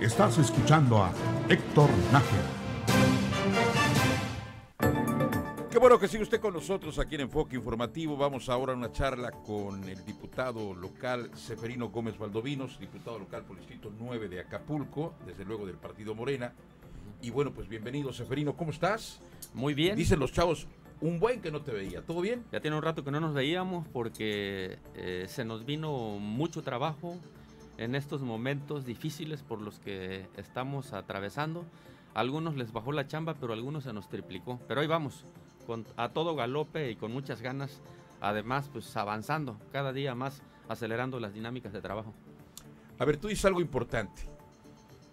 Estás escuchando a Héctor Nájera. Qué bueno que sigue usted con nosotros aquí en Enfoque Informativo. Vamos ahora a una charla con el diputado local Seferino Gómez Valdovinos, diputado local por el Distrito 9 de Acapulco, desde luego del Partido Morena. Y bueno, pues bienvenido Seferino, ¿cómo estás? Muy bien. Dicen los chavos, un buen que no te veía, ¿todo bien? Ya tiene un rato que no nos veíamos porque eh, se nos vino mucho trabajo en estos momentos difíciles por los que estamos atravesando. A algunos les bajó la chamba, pero a algunos se nos triplicó. Pero ahí vamos, con, a todo galope y con muchas ganas, además pues avanzando, cada día más acelerando las dinámicas de trabajo. A ver, tú dices algo importante.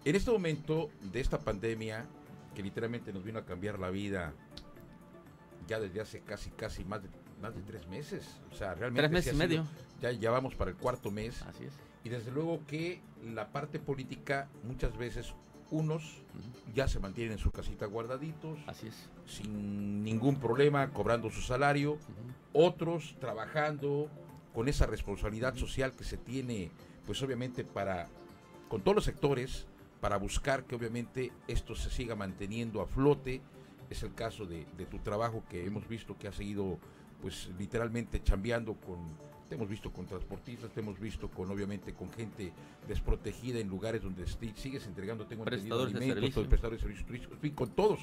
En este momento de esta pandemia, que literalmente nos vino a cambiar la vida ya desde hace casi, casi más de, más de tres meses. O sea, realmente... Tres meses y medio. Ya, ya vamos para el cuarto mes. Así es. Y desde luego que la parte política muchas veces unos ya se mantienen en su casita guardaditos, Así es. sin ningún problema, cobrando su salario, otros trabajando con esa responsabilidad social que se tiene, pues obviamente para, con todos los sectores, para buscar que obviamente esto se siga manteniendo a flote. Es el caso de, de tu trabajo que hemos visto que ha seguido, pues literalmente chambeando con, te hemos visto con transportistas, te hemos visto con obviamente con gente desprotegida en lugares donde sigues entregando, tengo entendido, Prestadores de alimentos, servicio. todo, prestadores de servicios turísticos, en fin, con todos.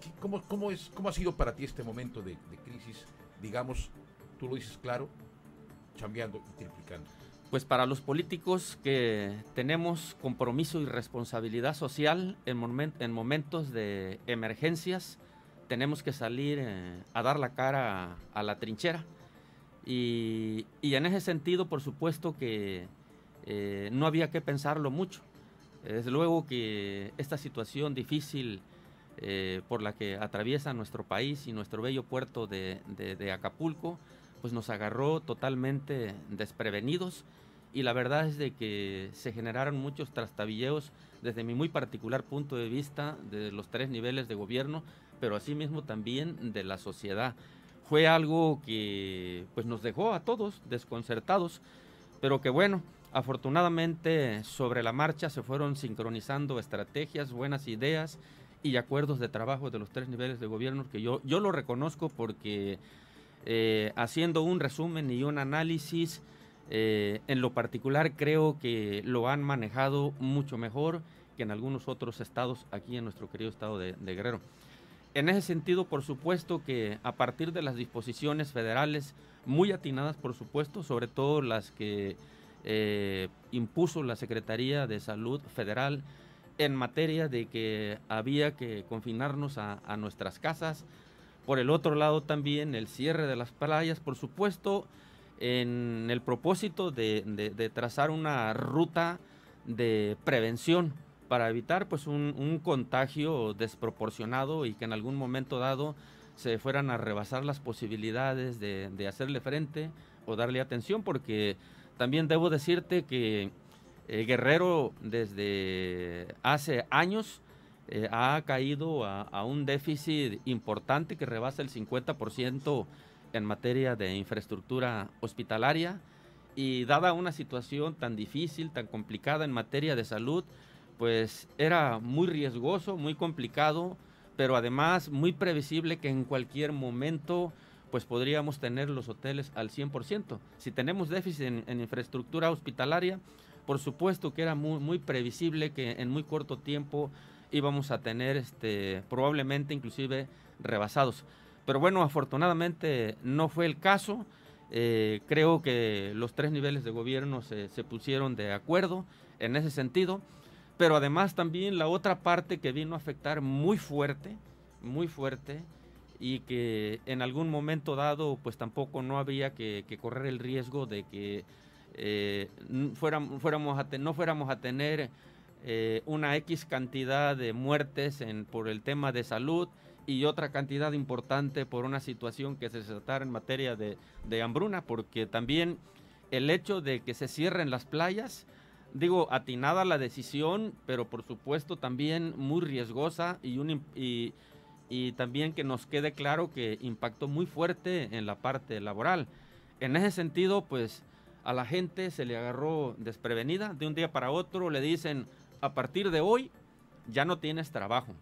¿Qué- ¿Cómo, cómo, es, ¿Cómo ha sido para ti este momento de, de crisis? Digamos, tú lo dices claro, chambeando y triplicando. Pues para los políticos que tenemos compromiso y responsabilidad social en, momen- en momentos de emergencias, tenemos que salir eh, a dar la cara a, a la trinchera. Y, en ese sentido, por supuesto que eh, no había que pensarlo mucho. Desde luego que esta situación difícil eh, por la que atraviesa nuestro país y nuestro bello puerto de- de Acapulco, pues nos agarró totalmente desprevenidos y la verdad es de que se generaron muchos trastabilleos desde mi muy particular punto de vista de los tres niveles de gobierno, pero asimismo también de la sociedad. Fue algo que pues nos dejó a todos desconcertados, pero que bueno, afortunadamente sobre la marcha se fueron sincronizando estrategias, buenas ideas y acuerdos de trabajo de los tres niveles de gobierno que yo, yo lo reconozco porque eh, haciendo un resumen y un análisis, eh, en lo particular creo que lo han manejado mucho mejor que en algunos otros estados aquí en nuestro querido estado de, de Guerrero. En ese sentido, por supuesto que a partir de las disposiciones federales, muy atinadas por supuesto, sobre todo las que eh, impuso la Secretaría de Salud Federal en materia de que había que confinarnos a, nuestras casas. Por el otro lado también el cierre de las playas, por supuesto, en el propósito de trazar una ruta de prevención para evitar pues un, un contagio desproporcionado y que en algún momento dado se fueran a rebasar las posibilidades de, de hacerle frente o darle atención, porque también debo decirte que eh, Guerrero desde hace años eh, ha caído a, a un déficit importante que rebasa el 50% en materia de infraestructura hospitalaria y dada una situación tan difícil, tan complicada en materia de salud, pues era muy riesgoso, muy complicado, pero además muy previsible que en cualquier momento pues podríamos tener los hoteles al 100%. Si tenemos déficit en, infraestructura hospitalaria, por supuesto que era muy, muy previsible que en muy corto tiempo íbamos a tener este, probablemente inclusive rebasados. Pero bueno, afortunadamente no fue el caso. Eh, creo que los tres niveles de gobierno se, se pusieron de acuerdo en ese sentido. Pero además también la otra parte que vino a afectar muy fuerte, muy fuerte, y que en algún momento dado pues tampoco no había que, correr el riesgo de que eh, fuéramos no fuéramos a tener eh, una X cantidad de muertes por el tema de salud y otra cantidad importante por una situación que se desatara en materia de hambruna, porque también el hecho de que se cierren las playas, digo, atinada la decisión, pero por supuesto también muy riesgosa y, un, y, y también que nos quede claro que impactó muy fuerte en la parte laboral. En ese sentido, pues a la gente se le agarró desprevenida. De un día para otro le dicen, a partir de hoy ya no tienes trabajo.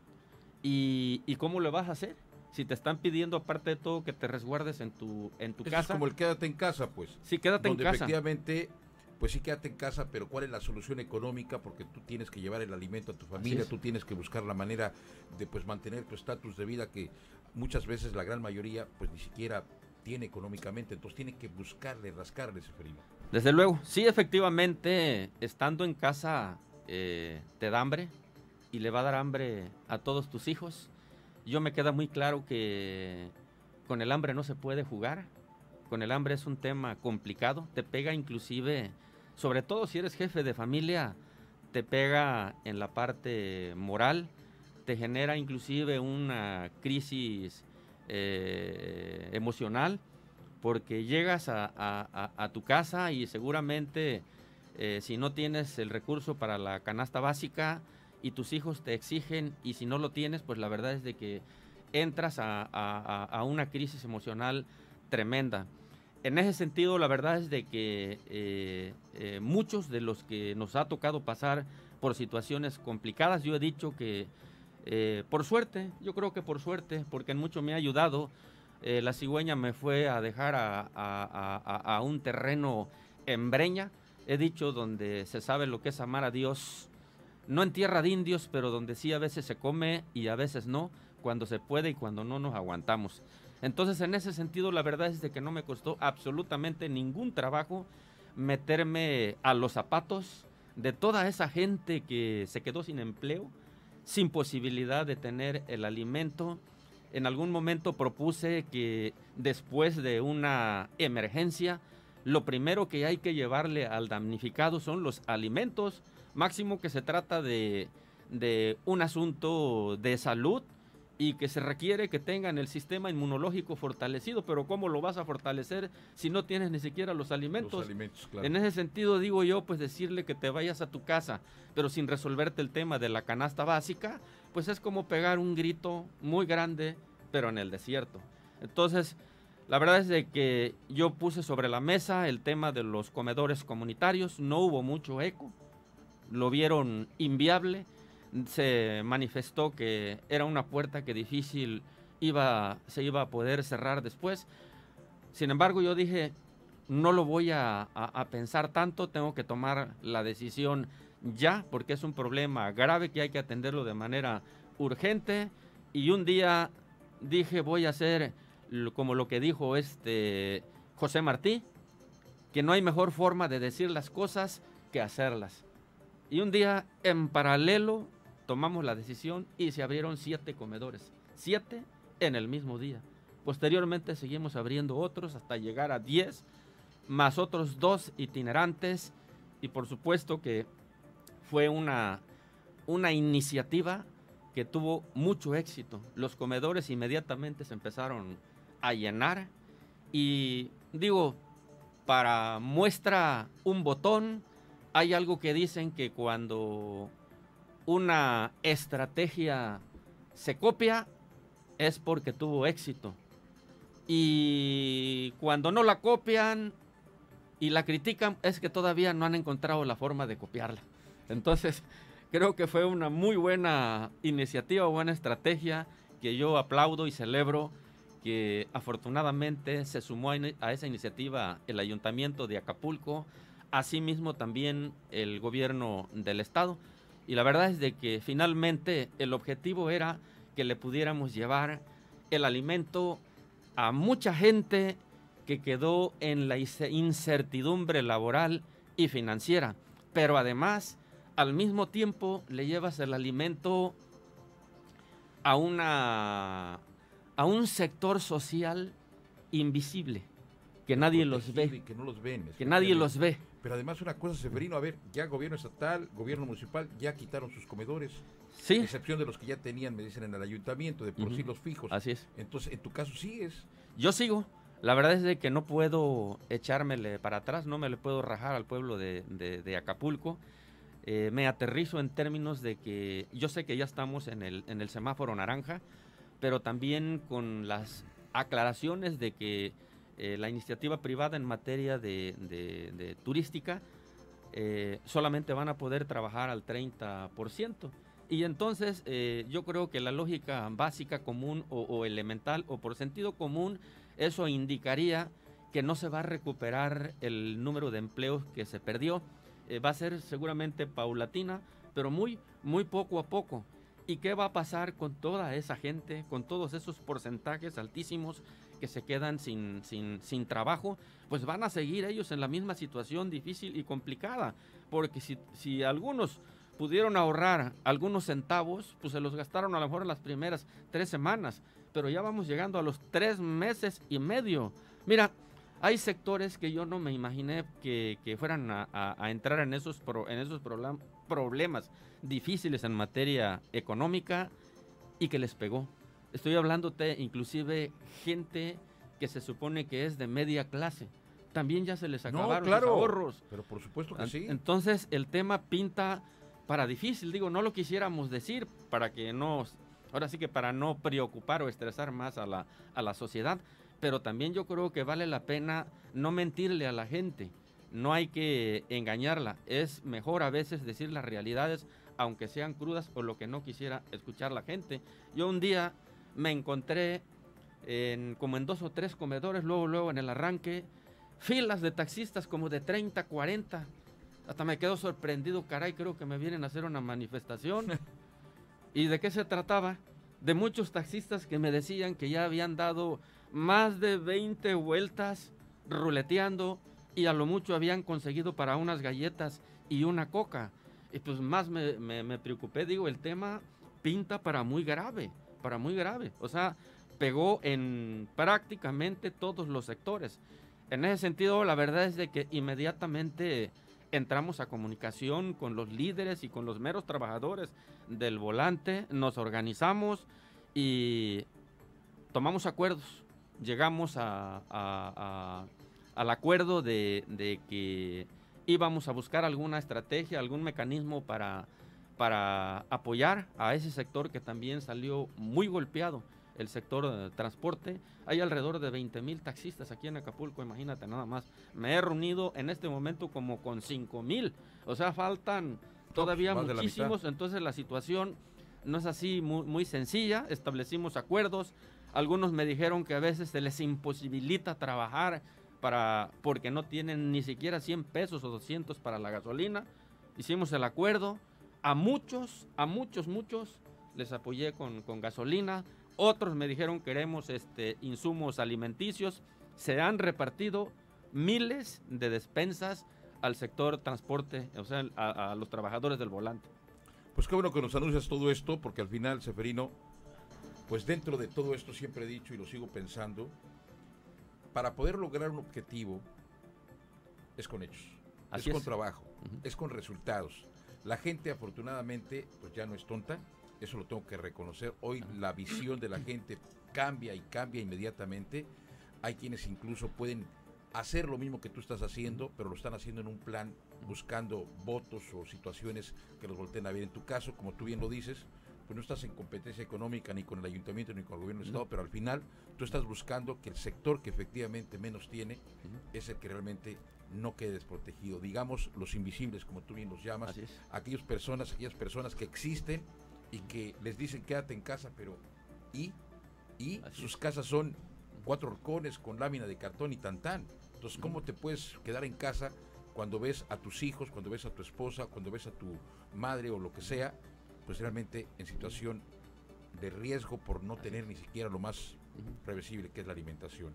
¿Y, y cómo lo vas a hacer? Si te están pidiendo, aparte de todo, que te resguardes en tu, en tu Eso casa. es como el quédate en casa, pues. Sí, quédate en donde casa. efectivamente, pues sí, quédate en casa, pero ¿cuál es la solución económica? Porque tú tienes que llevar el alimento a tu familia, tú tienes que buscar la manera de pues mantener tu estatus de vida que muchas veces la gran mayoría pues ni siquiera tiene económicamente, entonces tiene que buscarle, rascarle ese frío. Desde luego, sí, efectivamente, estando en casa eh, te da hambre y le va a dar hambre a todos tus hijos. Yo me queda muy claro que con el hambre no se puede jugar. Con el hambre es un tema complicado. Te pega inclusive, sobre todo si eres jefe de familia, te pega en la parte moral, te genera inclusive una crisis eh, emocional porque llegas a, tu casa y seguramente eh, si no tienes el recurso para la canasta básica y tus hijos te exigen y si no lo tienes, pues la verdad es de que entras a una crisis emocional tremenda. En ese sentido, la verdad es de que eh, eh, muchos de los que nos ha tocado pasar por situaciones complicadas, yo he dicho que eh, por suerte, yo creo que por suerte, porque en mucho me ha ayudado, la cigüeña me fue a dejar a un terreno en Breña, he dicho, donde se sabe lo que es amar a Dios, no en tierra de indios, pero donde sí a veces se come y a veces no, cuando se puede y cuando no nos aguantamos. Entonces, en ese sentido, la verdad es de que no me costó absolutamente ningún trabajo meterme a los zapatos de toda esa gente que se quedó sin empleo, sin posibilidad de tener el alimento. En algún momento propuse que después de una emergencia, lo primero que hay que llevarle al damnificado son los alimentos, máximo que se trata de, de un asunto de salud y que se requiere que tengan el sistema inmunológico fortalecido, pero ¿cómo lo vas a fortalecer si no tienes ni siquiera los alimentos? Los alimentos, claro. En ese sentido digo yo, pues decirle que te vayas a tu casa, pero sin resolverte el tema de la canasta básica, pues es como pegar un grito muy grande, pero en el desierto. Entonces, la verdad es de que yo puse sobre la mesa el tema de los comedores comunitarios, no hubo mucho eco, lo vieron inviable, se manifestó que era una puerta que difícil iba, se iba a poder cerrar después. Sin embargo, yo dije, no lo voy a, a- pensar tanto, tengo que tomar la decisión ya, porque es un problema grave que hay que atenderlo de manera urgente. Y un día dije, voy a hacer como lo que dijo este José Martí, que no hay mejor forma de decir las cosas que hacerlas. Y un día, en paralelo, tomamos la decisión y se abrieron siete comedores. Siete en el mismo día. Posteriormente seguimos abriendo otros hasta llegar a 10, más otros dos itinerantes. Y por supuesto que fue una, una iniciativa que tuvo mucho éxito. Los comedores inmediatamente se empezaron a llenar. Y digo, para muestra un botón, hay algo que dicen que cuando una estrategia se copia es porque tuvo éxito. Y cuando no la copian y la critican es que todavía no han encontrado la forma de copiarla. Entonces, creo que fue una muy buena iniciativa, buena estrategia que yo aplaudo y celebro que afortunadamente se sumó a, esa iniciativa el ayuntamiento de Acapulco, asimismo también el gobierno del estado. Y la verdad es de que finalmente el objetivo era que le pudiéramos llevar el alimento a mucha gente que quedó en la ince- incertidumbre laboral y financiera. Pero además, al mismo tiempo, le llevas el alimento a una a un sector social invisible que nadie los ve, Que no los ven. que nadie los ve. Pero además una cosa, Severino, a ver, ya gobierno estatal, gobierno municipal, ya quitaron sus comedores, Sí, excepción de los que ya tenían, me dicen, en el ayuntamiento, de por sí los fijos. así es. Entonces, en tu caso sigues. Yo sigo. La verdad es de que no puedo echármele para atrás, no me le puedo rajar al pueblo de, de- de Acapulco. Eh, me aterrizo en términos de que yo sé que ya estamos en el, en el semáforo naranja, pero también con las aclaraciones de que eh, la iniciativa privada en materia de, turística solamente van a poder trabajar al 30%. Y entonces yo creo que la lógica básica, común o, elemental o por sentido común, eso indicaría que no se va a recuperar el número de empleos que se perdió. va a ser seguramente paulatina, pero muy, muy poco a poco. ¿Y qué va a pasar con toda esa gente, con todos esos porcentajes altísimos que se quedan sin, sin, trabajo? Pues van a seguir ellos en la misma situación difícil y complicada. Porque si, si algunos pudieron ahorrar algunos centavos, pues se los gastaron a lo mejor en las primeras tres semanas. Pero ya vamos llegando a los tres meses y medio. Mira, hay sectores que yo no me imaginé que, que fueran a, entrar en esos, en esos problemas difíciles en materia económica y que les pegó. Estoy hablándote inclusive gente que se supone que es de media clase. También ya se les acabaron los ahorros. Pero por supuesto que sí. Entonces el tema pinta para difícil. Digo, no lo quisiéramos decir para que no, ahora sí que para no preocupar o estresar más a la, a la sociedad. Pero también yo creo que vale la pena no mentirle a la gente. No hay que engañarla. Es mejor a veces decir las realidades aunque sean crudas o lo que no quisiera escuchar la gente. Yo un día me encontré en, como en dos o tres comedores, luego, luego en el arranque, filas de taxistas como de 30, 40. Hasta me quedo sorprendido, caray, creo que me vienen a hacer una manifestación. ¿Y de qué se trataba? De muchos taxistas que me decían que ya habían dado más de 20 vueltas ruleteando y a lo mucho habían conseguido para unas galletas y una coca. Y pues más me, me, preocupé, digo, el tema pinta para muy grave, para muy grave. O sea, pegó en prácticamente todos los sectores. En ese sentido, la verdad es de que inmediatamente entramos a comunicación con los líderes y con los meros trabajadores del volante, nos organizamos y tomamos acuerdos. Llegamos al acuerdo de que íbamos a buscar alguna estrategia, algún mecanismo para, para apoyar a ese sector que también salió muy golpeado, el sector de transporte. Hay alrededor de 20 mil taxistas aquí en Acapulco, imagínate nada más. Me he reunido en este momento como con 5 mil, o sea, faltan todavía muchísimos, entonces la situación no es así muy, muy sencilla, establecimos acuerdos, algunos me dijeron que a veces se les imposibilita trabajar para, porque no tienen ni siquiera 100 pesos o 200 para la gasolina. Hicimos el acuerdo. A muchos, a muchos, muchos les apoyé con, gasolina. Otros me dijeron queremos este, insumos alimenticios. Se han repartido miles de despensas al sector transporte, o sea, a, a, los trabajadores del volante. Pues qué bueno que nos anuncias todo esto, porque al final, Seferino, pues dentro de todo esto siempre he dicho y lo sigo pensando, para poder lograr un objetivo es con hechos, es, con trabajo, es con resultados. La gente afortunadamente pues ya no es tonta, eso lo tengo que reconocer. Hoy la visión de la gente cambia y cambia inmediatamente. Hay quienes incluso pueden hacer lo mismo que tú estás haciendo, pero lo están haciendo en un plan buscando votos o situaciones que los volteen a ver. En tu caso, como tú bien lo dices, pues no estás en competencia económica ni con el ayuntamiento ni con el gobierno del Estado, pero al final tú estás buscando que el sector que efectivamente menos tiene es el que realmente no quede desprotegido. Digamos, los invisibles, como tú bien los llamas, aquellas personas, aquellas personas que existen y que les dicen quédate en casa, pero ¿y? Y sus casas son cuatro horcones con lámina de cartón y tan Entonces, ¿cómo te puedes quedar en casa cuando ves a tus hijos, cuando ves a tu esposa, cuando ves a tu madre o lo que sea, pues realmente en situación de riesgo por no tener ni siquiera lo más previsible que es la alimentación.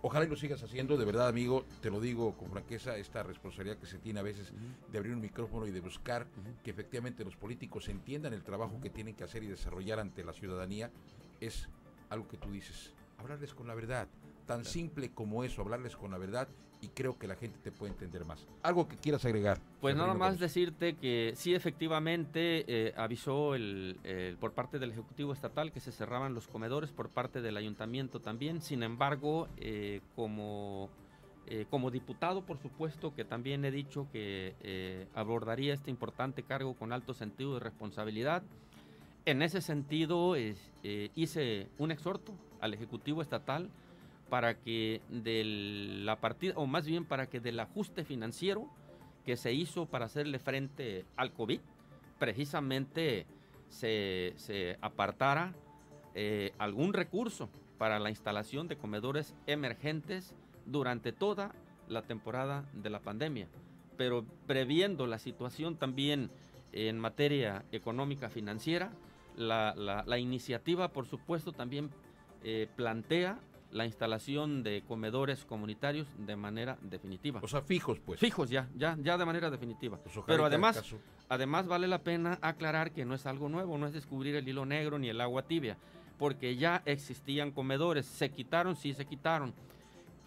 Ojalá y lo sigas haciendo, de verdad amigo, te lo digo con franqueza, esta responsabilidad que se tiene a veces de abrir un micrófono y de buscar que efectivamente los políticos entiendan el trabajo que tienen que hacer y desarrollar ante la ciudadanía, es algo que tú dices, hablarles con la verdad, tan simple como eso, hablarles con la verdad y creo que la gente te puede entender más. ¿Algo que quieras agregar? Pues nada más decirte que sí, efectivamente, eh, avisó el, por parte del Ejecutivo Estatal que se cerraban los comedores, por parte del Ayuntamiento también. Sin embargo, eh, como, eh, como diputado, por supuesto, que también he dicho que abordaría este importante cargo con alto sentido de responsabilidad. En ese sentido, hice un exhorto al Ejecutivo Estatal para que de la partida, o más bien para que del ajuste financiero que se hizo para hacerle frente al COVID, precisamente se, apartara eh, algún recurso para la instalación de comedores emergentes durante toda la temporada de la pandemia. Pero previendo la situación también en materia económica financiera, la, iniciativa, por supuesto, también eh, plantea la instalación de comedores comunitarios de manera definitiva. O sea, fijos, pues. Fijos ya, ya, ya de manera definitiva. Pues Pero además, además vale la pena aclarar que no es algo nuevo, no es descubrir el hilo negro ni el agua tibia, porque ya existían comedores, se quitaron, sí se quitaron.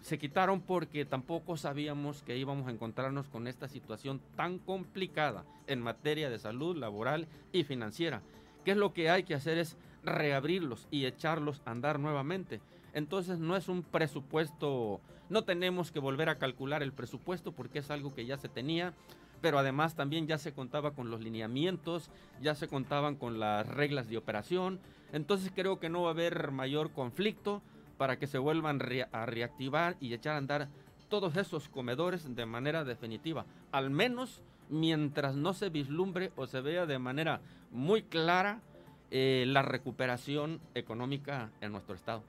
Se quitaron porque tampoco sabíamos que íbamos a encontrarnos con esta situación tan complicada en materia de salud laboral y financiera. ¿Qué es lo que hay que hacer? Es reabrirlos y echarlos a andar nuevamente. Entonces no es un presupuesto, no tenemos que volver a calcular el presupuesto porque es algo que ya se tenía, pero además también ya se contaba con los lineamientos, ya se contaban con las reglas de operación, entonces creo que no va a haber mayor conflicto para que se vuelvan a reactivar y echar a andar todos esos comedores de manera definitiva, al menos mientras no se vislumbre o se vea de manera muy clara eh, la recuperación económica en nuestro estado.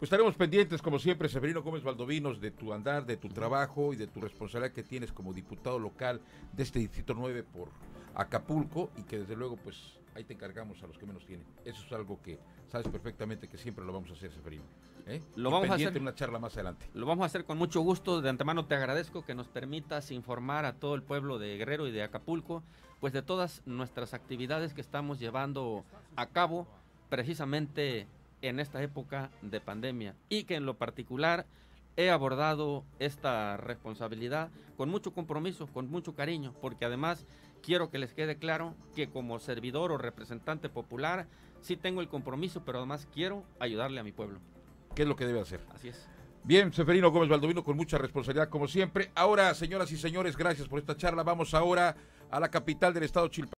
Pues estaremos pendientes, como siempre, Severino Gómez Valdovinos, de tu andar, de tu trabajo y de tu responsabilidad que tienes como diputado local de este Distrito 9 por Acapulco y que desde luego, pues ahí te encargamos a los que menos tienen. Eso es algo que sabes perfectamente que siempre lo vamos a hacer, Severino. ¿eh? Lo vamos a hacer en una charla más adelante. Lo vamos a hacer con mucho gusto. De antemano te agradezco que nos permitas informar a todo el pueblo de Guerrero y de Acapulco, pues de todas nuestras actividades que estamos llevando a cabo precisamente en esta época de pandemia y que en lo particular he abordado esta responsabilidad con mucho compromiso, con mucho cariño, porque además quiero que les quede claro que como servidor o representante popular sí tengo el compromiso, pero además quiero ayudarle a mi pueblo. ¿Qué es lo que debe hacer? Así es. Bien, Seferino Gómez Valdovino con mucha responsabilidad como siempre. Ahora, señoras y señores, gracias por esta charla. Vamos ahora a la capital del estado Chilpa.